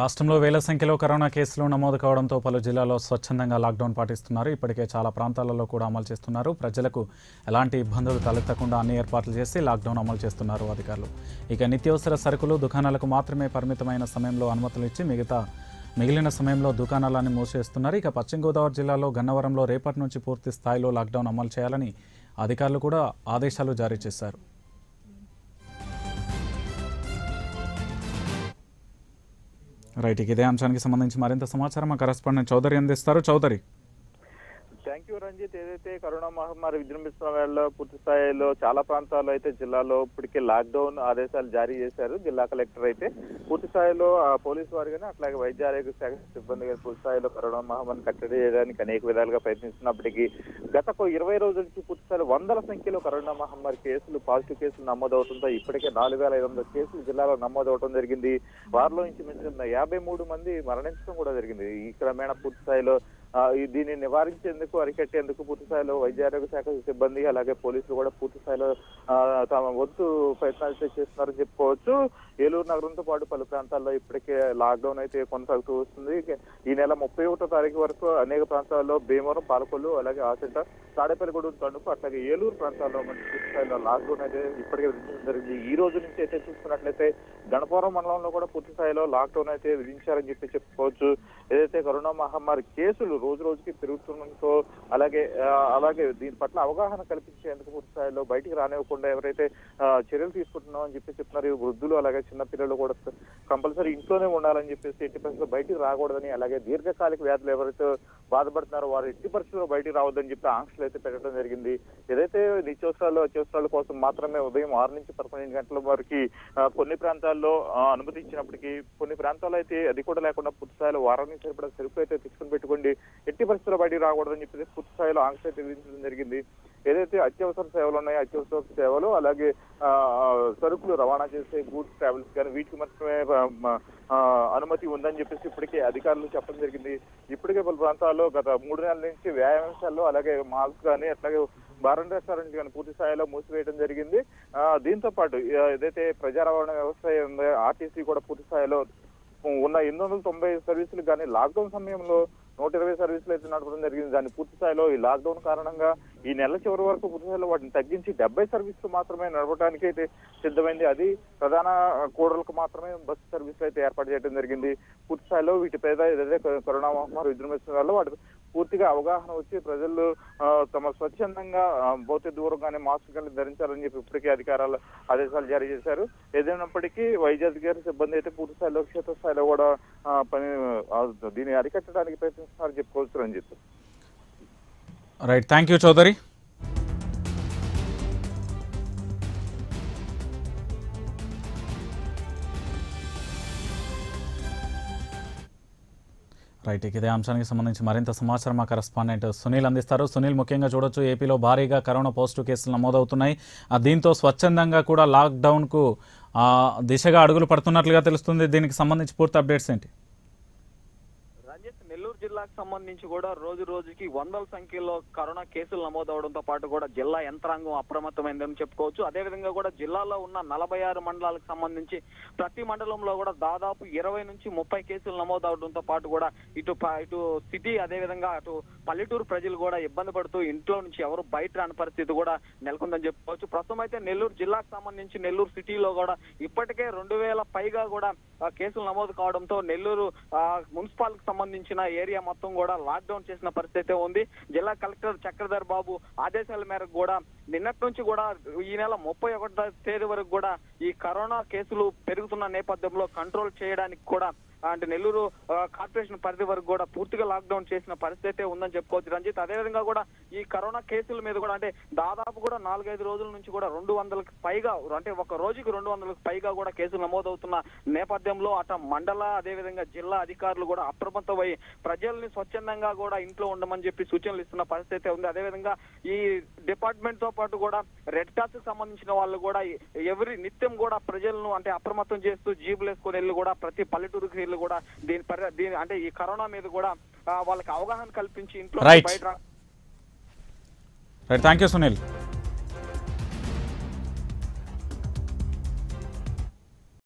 రాష్ట్రంలో వేల సంఖ్యలో కరోనా కేసులు నమోదు కావడంతో పలు జిల్లాల్లో స్వచ్ఛందంగా లాక్డౌన్ పాటిస్తున్నారు. ఇప్పటికే చాలా ప్రాంతాలలో కూడా అమలు చేస్తున్నారు. ప్రజలకు ఎలాంటి ఇబ్బందులు తలెత్తకుండా అన్ని ఏర్పాట్లు చేసి లాక్డౌన్ అమలు చేస్తున్నారు అధికారులు. ఇక నిత్యావసర సరుకులు దుకాణాలకు మాత్రమే పరిమితమైన సమయంలో అనుమతులు ఇచ్చి మిగతా మిగిలిన సమయంలో దుకాణాలన్నీ మూసేస్తున్నారు. ఇక పశ్చిమ గోదావరి జిల్లాలో గన్నవరంలో రేపటి నుంచి పూర్తి స్థాయిలో లాక్డౌన్ అమలు చేయాలని అధికారులు కూడా ఆదేశాలు జారీ చేశారు. రైట్ ఇదే అంశానికి సంబంధించి మరింత సమాచారం మా కరెస్పాండెంట్ చౌదరి అందిస్తారు. చౌదరి. Thank you Ranjith. ఏదైతే కరోనా మహమ్మారి విజృంభిస్తున్న వేళలో పూర్తి స్థాయిలో చాలా ప్రాంతాల్లో అయితే జిల్లాలో ఇప్పటికే లాక్డౌన్ ఆదేశాలు జారీ చేశారు. జిల్లా కలెక్టర్ అయితే పూర్తి స్థాయిలో ఆ, పోలీసు వారు కానీ అట్లాగే వైద్య ఆరోగ్య శాఖ సిబ్బంది కానీ పూర్తి స్థాయిలో కరోనా మహమ్మారిని కట్టడి చేయడానికి అనేక విధాలుగా ప్రయత్నిస్తున్నప్పటికీ గత ఇరవై రోజుల నుంచి పూర్తి స్థాయిలో వందల సంఖ్యలో కరోనా మహమ్మారి కేసులు పాజిటివ్ కేసులు నమోదవుతుందో ఇప్పటికే నాలుగు వేల ఐదు వందల కేసులు జిల్లాలో నమోదవడం జరిగింది. వారిలో నుంచి మించిన యాభై మూడు మంది మరణించడం కూడా జరిగింది. ఈ క్రమేణా పూర్తి స్థాయిలో దీన్ని నివారించేందుకు అరికట్టేందుకు పూర్తి స్థాయిలో వైద్య ఆరోగ్య శాఖ సిబ్బంది అలాగే పోలీసులు కూడా పూర్తి స్థాయిలో తమ వంతు ప్రయత్నాలు అయితే చేస్తున్నారని చెప్పుకోవచ్చు. ఏలూరు నగరంతో పాటు పలు ప్రాంతాల్లో ఇప్పటికే లాక్డౌన్ అయితే కొనసాగుతూ వస్తుంది. ఈ నెల ముప్పై ఒకటో తారీఖు వరకు అనేక ప్రాంతాల్లో భీమవరం పాలకొల్లు అలాగే ఆచంట తాడేపల్లిగూడెం తణుకు అట్లాగే ఏలూరు ప్రాంతాల్లో మంచి పూర్తి స్థాయిలో లాక్డౌన్ అయితే ఇప్పటికే విధించడం జరిగింది. ఈ రోజు నుంచి అయితే చూసుకున్నట్లయితే గణపురం మండలంలో కూడా పూర్తి స్థాయిలో లాక్డౌన్ అయితే విధించారని చెప్పి చెప్పుకోవచ్చు. ఏదైతే కరోనా మహమ్మారి కేసులు రోజు రోజుకి పెరుగుతుండటంతో అలాగే అలాగే దీని పట్ల అవగాహన కల్పించేందుకు పూర్తి స్థాయిలో బయటికి రానివ్వకుండా ఎవరైతే చర్యలు తీసుకుంటున్నామని చెప్పి చెప్తున్నారు. వృద్ధులు అలాగే చిన్నపిల్లలు కూడా కంపల్సరీ ఇంట్లోనే ఉండాలని చెప్పేసి ఎట్టి పరిస్థితుల్లో బయటికి రాకూడదని అలాగే దీర్ఘకాలిక వ్యాధులు ఎవరైతే బాధపడుతున్నారో వారు ఎట్టి పరిస్థితుల్లో బయటికి రావద్దని చెప్పి ఆంక్షలు అయితే పెట్టడం జరిగింది. ఏదైతే నిత్యవసరాలు అత్యవసరాల కోసం మాత్రమే ఉదయం ఆరు నుంచి పదకొండు గంటల వరకు కొన్ని ప్రాంతాల్లో అనుమతించినప్పటికీ అనుమతి ఇచ్చినప్పటికీ కొన్ని ప్రాంతాల్లో అయితే అది కూడా లేకుండా పూర్తి స్థాయిలో వారానికి సరిపడా సరుకు అయితే తీసుకుని పెట్టుకోండి. ఎట్టి పరిస్థితుల్లో బయటికి రాకూడదని చెప్పేసి పూర్తి స్థాయిలో ఆంక్షలు అయితే విధించడం జరిగింది. ఏదైతే అత్యవసర సేవలు ఉన్నాయో అత్యవసర సేవలు అలాగే సరుకులు రవాణా చేసే గూడ్స్ ట్రావెల్స్ కానీ వీటికి మాత్రమే అనుమతి ఉందని చెప్పేసి ఇప్పటికే అధికారులు చెప్పడం జరిగింది. ఇప్పటికే పలు ప్రాంతాల్లో గత మూడు నెలల నుంచి వ్యాయామశాలలో అలాగే మాల్స్ కానీ అట్లాగే బారన్ రెస్టారెంట్ కానీ పూర్తి స్థాయిలో మూసివేయడం జరిగింది. దీంతో పాటు ఏదైతే ప్రజా రవాణా వ్యవస్థ ఉందో ఆర్టీసీ కూడా పూర్తి స్థాయిలో ఉన్న ఎనిమిది వందల తొంభై సర్వీసులు కానీ లాక్డౌన్ సమయంలో నూట ఇరవై సర్వీసులు అయితే నడపడం జరిగింది. దాన్ని పూర్తి స్థాయిలో ఈ లాక్డౌన్ కారణంగా ఈ నెల చివరి వరకు పూర్తి స్థాయిలో వాటిని తగ్గించి డెబ్బై సర్వీసులు మాత్రమే నడపడానికి అయితే సిద్ధమైంది. అది ప్రధాన కూడలకు మాత్రమే బస్సు సర్వీసులు అయితే ఏర్పాటు చేయడం జరిగింది. పూర్తి స్థాయిలో వీటిపై ఏదైతే కరోనా మహమ్మారి విజృంభిస్తున్న వల్ల వాటి పూర్తిగా అవగాహన వచ్చి ప్రజలు తమ స్వచ్ఛందంగా భౌతిక దూరం కానీ మాస్క్ కానీ ధరించాలని చెప్పి ఇప్పటికే అధికారాలు ఆదేశాలు జారీ చేశారు. ఏదైనప్పటికీ వైద్య అధికారి సిబ్బంది అయితే పూర్తి స్థాయిలో క్షేత్ర స్థాయిలో కూడా పని దీన్ని అరికట్టడానికి ప్రయత్నిస్తున్నారని చెప్పుకోవచ్చు Ranjith. Right thank you Chowdary right ఇదే అంశానికి సంబంధించి మరింత సమాచారం మా కరెస్పాండెంట్ సునీల్ అందిస్తారు. సునీల్ ముఖ్యంగా చూడొచ్చు ఏపీలో భారీగా కరోనా పాజిటివ్ కేసులు నమోదవుతున్నాయి. ఆ, దీంతో స్వచ్ఛందంగా కూడా లాక్డౌన్కు దిశగా అడుగులు పడుతున్నట్లుగా తెలుస్తుంది. దీనికి సంబంధించి పూర్తి అప్డేట్స్ ఏంటి? జిల్లాకు సంబంధించి కూడా రోజు రోజుకి వందల సంఖ్యలో కరోనా కేసులు నమోదవడంతో పాటు కూడా జిల్లా యంత్రాంగం అప్రమత్తమైందని చెప్పుకోవచ్చు. అదేవిధంగా కూడా జిల్లాలో ఉన్న నలభై ఆరు మండలాలకు సంబంధించి ప్రతి మండలంలో కూడా దాదాపు ఇరవై నుంచి ముప్పై కేసులు నమోదవడంతో పాటు కూడా ఇటు ఇటు సిటీ అదేవిధంగా అటు పల్లెటూరు ప్రజలు కూడా ఇబ్బంది పడుతూ ఇంట్లో నుంచి ఎవరు బయట రాని పరిస్థితి కూడా నెలకొందని చెప్పుకోవచ్చు. ప్రస్తుతం అయితే నెల్లూరు జిల్లాకు సంబంధించి నెల్లూరు సిటీలో కూడా ఇప్పటికే రెండు వేల పైగా కూడా కేసులు నమోదు కావడంతో నెల్లూరు మున్సిపాల్కి సంబంధించిన ఏరియా మొత్తం కూడా లాక్డౌన్ చేసిన పరిస్థితి ఉంది. జిల్లా కలెక్టర్ చక్రధర్ బాబు ఆదేశాల మేరకు కూడా నిన్నటి నుంచి కూడా ఈ నెల ముప్పై ఒకటో తేదీ వరకు కూడా ఈ కరోనా కేసులు పెరుగుతున్న నేపథ్యంలో కంట్రోల్ చేయడానికి కూడా అంటే నెల్లూరు కార్పొరేషన్ పరిధి వరకు కూడా పూర్తిగా లాక్డౌన్ చేసిన పరిస్థితి అయితే ఉందని చెప్పుకోవచ్చు. రంజిత్ అదేవిధంగా కూడా ఈ కరోనా కేసుల మీద కూడా అంటే దాదాపు కూడా నాలుగైదు రోజుల నుంచి కూడా రెండు వందలకు పైగా అంటే ఒక రోజుకి రెండు వందలకు పైగా కూడా కేసులు నమోదవుతున్న నేపథ్యంలో అట మండల అదేవిధంగా జిల్లా అధికారులు కూడా అప్రమత్తమై ప్రజల్ని స్వచ్ఛందంగా కూడా ఇంట్లో ఉండమని చెప్పి సూచనలు ఇస్తున్న పరిస్థితి అయితే ఉంది. అదేవిధంగా ఈ డిపార్ట్మెంట్తో పాటు కూడా రెడ్ క్రాస్కి సంబంధించిన వాళ్ళు కూడా ఎవరి నిత్యం కూడా ప్రజలను అంటే అప్రమత్తం చేస్తూ జీబులు వేసుకొని వెళ్ళి కూడా ప్రతి పల్లెటూరుకి వెళ్ళి కూడా దీని దీని అంటే ఈ కరోనా మీద కూడా వాళ్ళకి అవగాహన కల్పించి ఇంట్లో. బయట రైట్ థ్యాంక్ యూ సునీల్